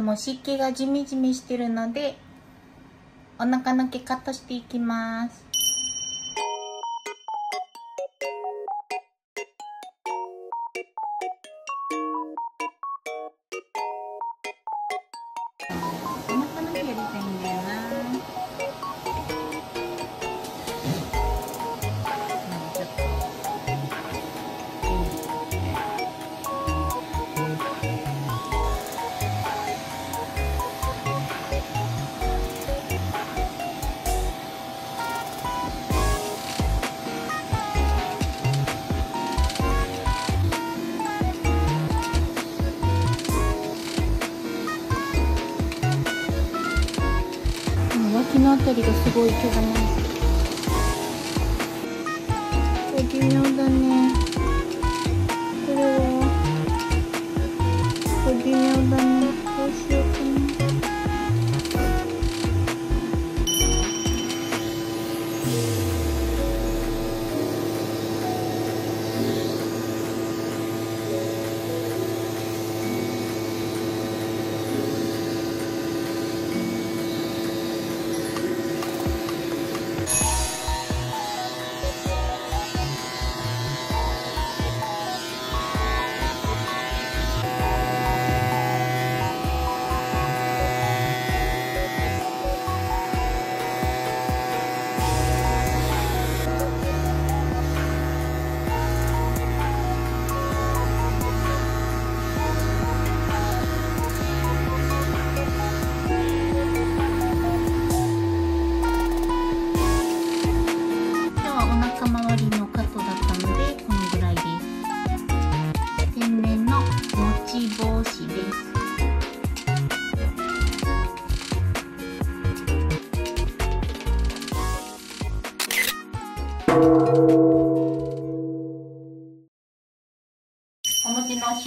ともう湿気がジメジメしてるのでお腹の毛カットしていきます。りがすごい毛がない微妙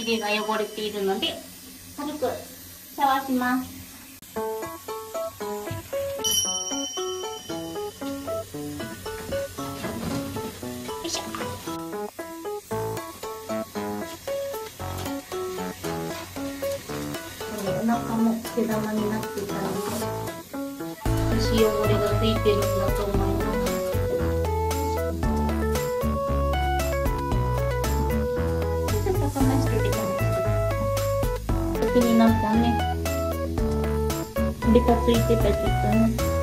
尻が汚れているので軽くシャワーしますお腹も毛玉になっていたので皮脂汚れがついてるんだと気になったねベ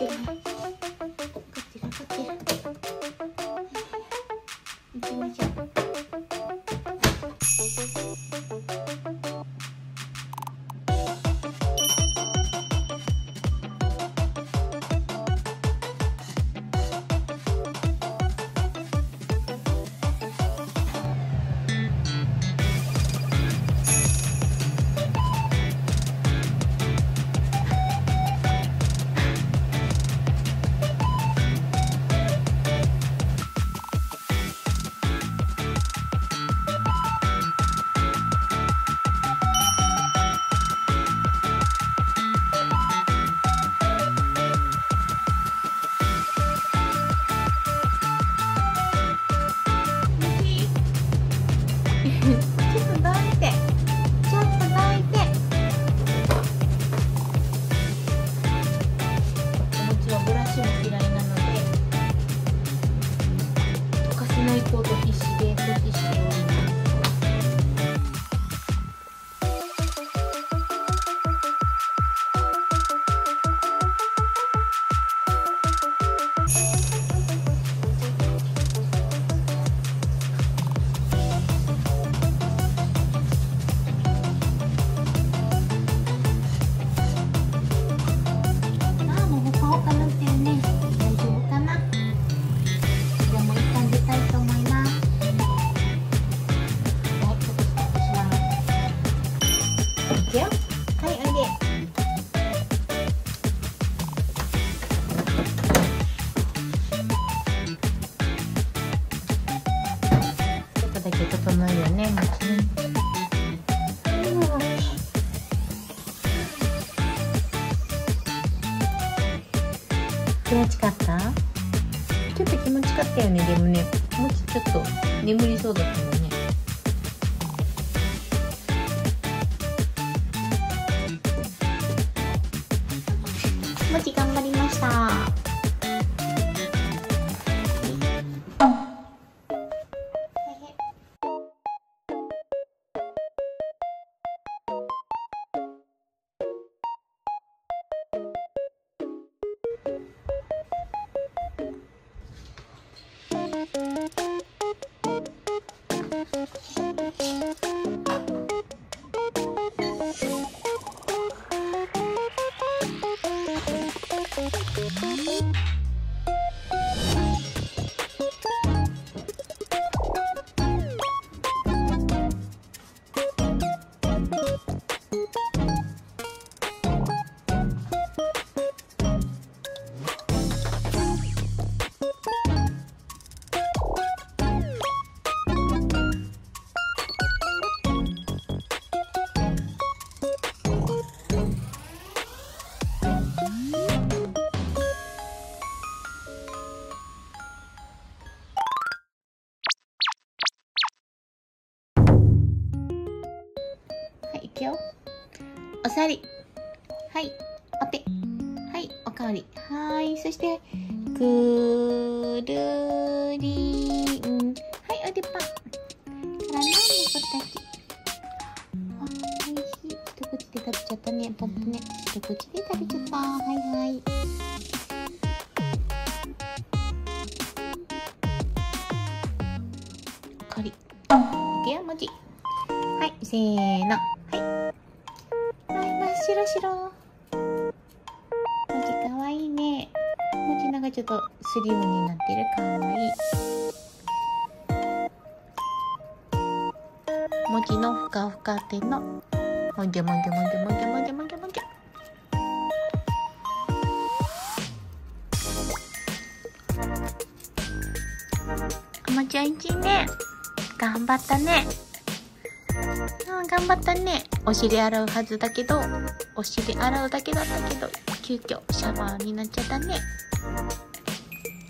Gracias. こと気持ちかったちょっと気持ちかったよねでもねもうちょっと眠りそうだったの さり。はい。お手。はい。おかわり。はい。そしてくるりん。はい。おでパンからの猫たちあおいしい。一口で食べちゃったね。ポップね。一口で。白白。文字かわいいね。文字なんかちょっとスリムになってるかわいい。文字のふかふか手の。もじゃもじゃもじゃもじゃもじゃもじゃもじゃおもちゃんちね。頑張ったね。うん頑張ったね。お尻洗うはずだけどお尻洗うだけだったけど急遽シャワーになっちゃったね。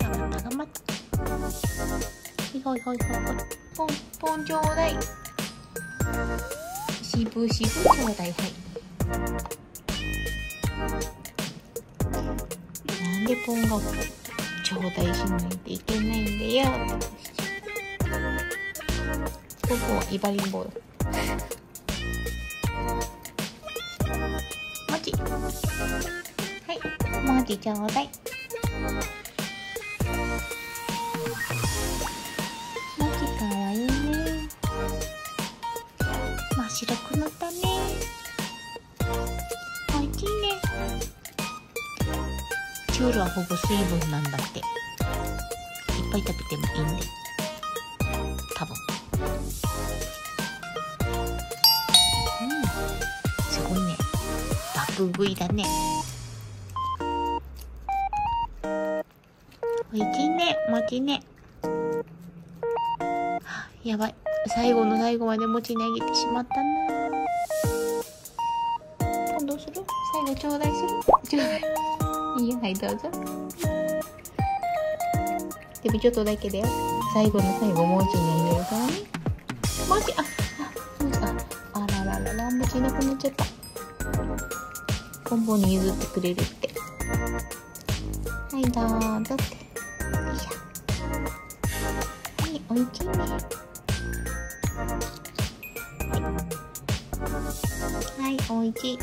頑張った頑張った。ほいほいほいほい。ポンポンちょうだい。しぶしぶちょうだいはい。なんでポンがちょうだいしないといけないんだよ。僕はイバリンボールはい。文字ちょうだい。文字かわいいね。真っ白くなったね。おいしいね。チュールはほぼ水分なんだって。いっぱい食べてもいいんで。多分。ぐぐいだね。おいしいね餅ねやばい。最後の最後まで餅にあげてしまったな。どうする？最後ちょうだいする？ちょうだいいいよ。はいどうぞ。でもちょっとだけだよ。最後の最後餅にあげるからね餅あああらららら餅なくなっちゃった。ボンボンに譲ってくれるって。はいどうぞって。よいしょはいおいちい。ねはいおいちい。